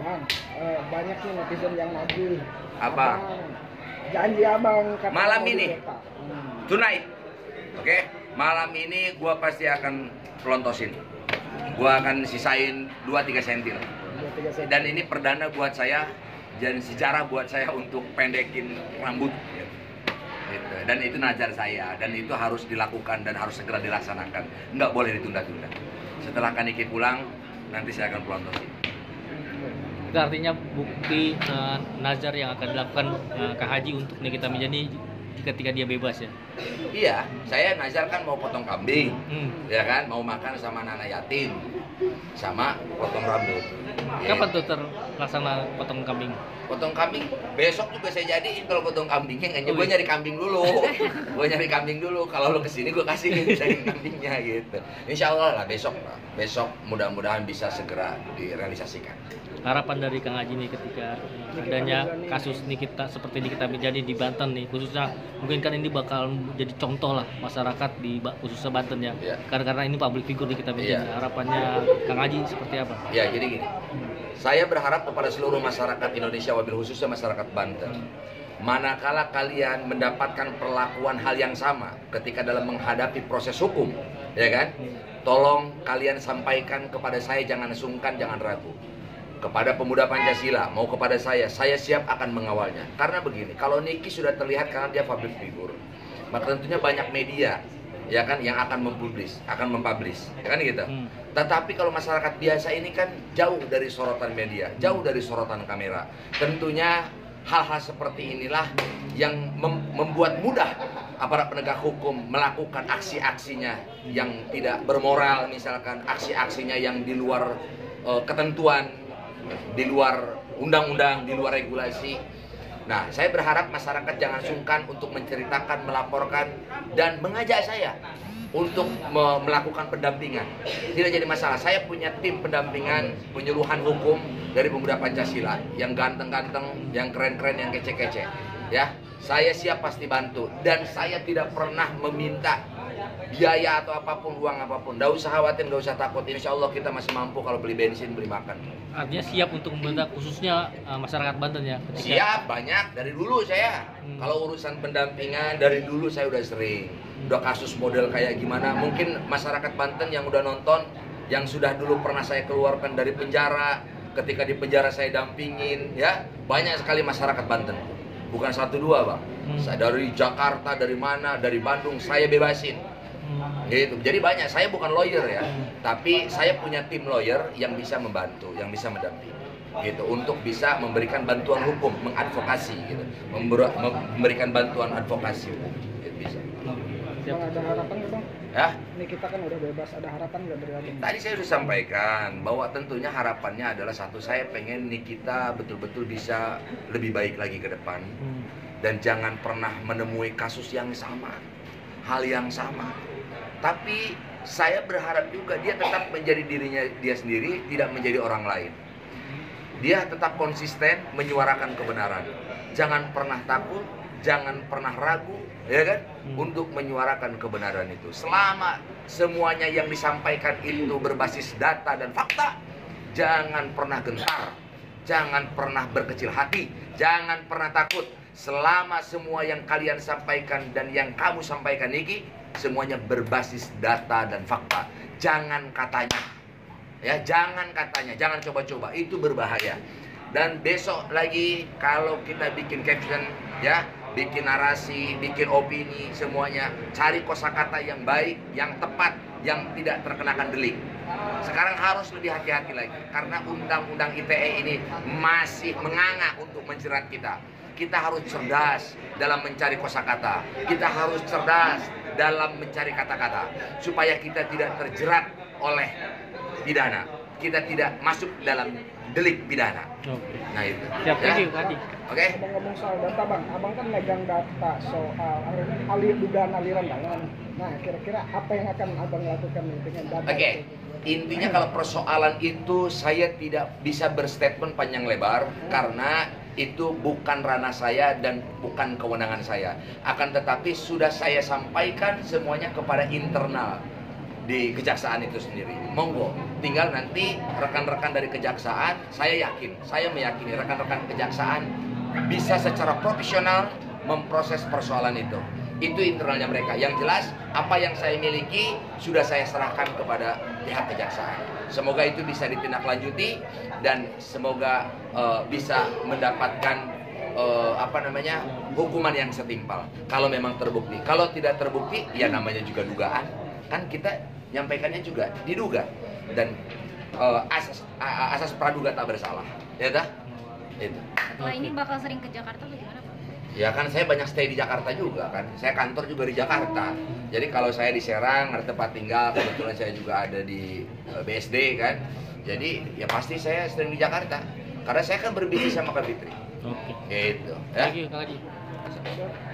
Bang, eh, banyak nih netizen yang nagih. Apa? Abang, janji abang kata Malam ini? Hmm. Tonight. Oke, malam ini gua pasti akan pelontosin. Gua akan sisain 2-3 cm lah. Dua, tiga set. Dan ini perdana buat saya dan sejarah buat saya untuk pendekin rambut. Gitu. Dan itu najar saya dan itu harus dilakukan dan harus segera dilaksanakan. Nggak boleh ditunda-tunda. Setelah Kaniki pulang, nanti saya akan pelontosin. Itu artinya bukti eh, nazar yang akan dilakukan eh, Kak Haji untuk Nikita Mirzani ketika dia bebas ya. Iya, saya nazar kan mau potong kambing. Hmm. ya kan mau makan sama anak yatim sama potong rambut Kapan Eh, tuh terlaksana potong kambing? potong kambing besok juga saya jadiin kalau potong kambingnya nggak Oh, gue iya. nyari kambing dulu gue nyari kambing dulu kalau lo ke sini gue kasih daging kambingnya gitu insya Allah lah besok lah besok mudah-mudahan bisa segera direalisasikan Harapan dari Kang Haji nih ketika adanya kasus Nikita seperti Nikita Mirzani di Banten nih khususnya mungkin kan ini bakal jadi contoh lah masyarakat di khususnya Banten ya. Iya. Karena karena ini public figure Nikita Mirzani. Iya. Harapannya Kang Haji seperti apa? ya jadi gini saya berharap kepada seluruh masyarakat Indonesia wabil khususnya masyarakat Banten manakala kalian mendapatkan perlakuan hal yang sama ketika dalam menghadapi proses hukum ya kan tolong kalian sampaikan kepada saya jangan sungkan jangan ragu kepada pemuda Pancasila mau kepada saya saya siap akan mengawalnya karena begini kalau Niki sudah terlihat karena dia public figure maka tentunya banyak media ya kan yang akan mempublis akan mempublish ya kan gitu Hmm. tetapi kalau masyarakat biasa ini kan jauh dari sorotan media, jauh dari sorotan kamera. Tentunya hal-hal seperti inilah yang mem- membuat mudah aparat penegak hukum melakukan aksi-aksinya yang tidak bermoral misalkan aksi-aksinya yang di luar eh, ketentuan, di luar undang-undang, di luar regulasi. Nah, saya berharap masyarakat jangan sungkan untuk menceritakan, melaporkan, dan mengajak saya untuk me- melakukan pendampingan. Tidak jadi masalah. Saya punya tim pendampingan penyuluhan hukum dari pemuda Pancasila yang ganteng-ganteng, yang keren-keren, yang kece-kece. Ya, saya siap pasti bantu dan saya tidak pernah meminta biaya atau apa pun uang apa pun. Nggak usah khawatir, nggak usah takut. Insya Allah kita masih mampu kalau beli bensin, beli makan. Artinya siap untuk membantu khususnya eh, masyarakat Banten ya ketika Siap banyak dari dulu saya. Hmm. Kalau urusan pendampingan dari dulu saya udah sering. Udah kasus model kayak gimana? Mungkin masyarakat Banten yang udah nonton yang sudah dulu pernah saya keluarkan dari penjara, ketika di penjara saya dampingin ya. Banyak sekali masyarakat Banten. Bukan satu dua, Bang. Hmm. Saya dari Jakarta, dari mana, dari Bandung saya bebasin. Gitu. Jadi banyak. Saya bukan lawyer ya, tapi saya punya tim lawyer yang bisa membantu, yang bisa mendampingi. Gitu untuk bisa memberikan bantuan hukum, mengadvokasi gitu. Member- memberikan bantuan advokasi hukum. Gitu bisa. Siap. Bang ada harapan nggak bang? Ya, Ini kita kan udah bebas, ada harapan nggak dari abang? tadi saya sudah sampaikan bahwa tentunya harapannya adalah satu saya pengen Nikita betul-betul bisa lebih baik lagi ke depan Hmm. dan jangan pernah menemui kasus yang sama, hal yang sama. Tapi saya berharap juga dia tetap menjadi dirinya dia sendiri, tidak menjadi orang lain. Dia tetap konsisten menyuarakan kebenaran. Jangan pernah takut, jangan pernah ragu, ya kan? Hmm. Untuk menyuarakan kebenaran itu. Selama semuanya yang disampaikan itu berbasis data dan fakta, jangan pernah gentar, jangan pernah berkecil hati, jangan pernah takut. Selama semua yang kalian sampaikan dan yang kamu sampaikan Niki, semuanya berbasis data dan fakta. Jangan katanya. Ya, jangan katanya, jangan coba-coba. Itu berbahaya. Dan besok lagi kalau kita bikin caption ya, bikin narasi, bikin opini semuanya, cari kosakata yang baik, yang tepat, yang tidak terkenakan delik. Sekarang harus lebih hati-hati lagi karena undang-undang ITE ini masih menganga untuk menjerat kita. Kita harus cerdas dalam mencari kosakata. Kita harus cerdas dalam mencari kata-kata supaya kita tidak terjerat oleh pidana. Kita tidak masuk dalam delik pidana. Oke. Nah itu. Siap, Ya. Oke. Ngomong-ngomong soal data bang, abang kan megang data soal alir dugaan aliran dana. Nah kira-kira apa yang akan abang lakukan nih dengan data? Oke. itu? Intinya kalau persoalan itu saya tidak bisa berstatement panjang lebar karena itu bukan ranah saya dan bukan kewenangan saya. Akan tetapi sudah saya sampaikan semuanya kepada internal di kejaksaan itu sendiri. Monggo, tinggal nanti rekan-rekan dari kejaksaan, saya yakin, saya meyakini rekan-rekan kejaksaan bisa secara profesional memproses persoalan itu. Itu internalnya mereka. Yang jelas, apa yang saya miliki sudah saya serahkan kepada pihak kejaksaan. Semoga itu bisa ditindaklanjuti dan semoga eh, bisa mendapatkan eh, apa namanya hukuman yang setimpal. Kalau memang terbukti. Kalau tidak terbukti, ya namanya juga dugaan. Kan kita nyampaikannya juga diduga dan eh, asas asas praduga tak bersalah. Ya dah? Itu. Setelah ini bakal sering ke Jakarta bagaimana? Ya kan saya banyak stay di Jakarta juga kan. Saya kantor juga di Jakarta. Jadi kalau saya di Serang ada tempat tinggal, kebetulan saya juga ada di eh, BSD kan. Jadi ya pasti saya sering di Jakarta. Karena saya kan berbisnis sama Kak Fitri. Oke. Gitu. Ya. Thank you Kak Haji.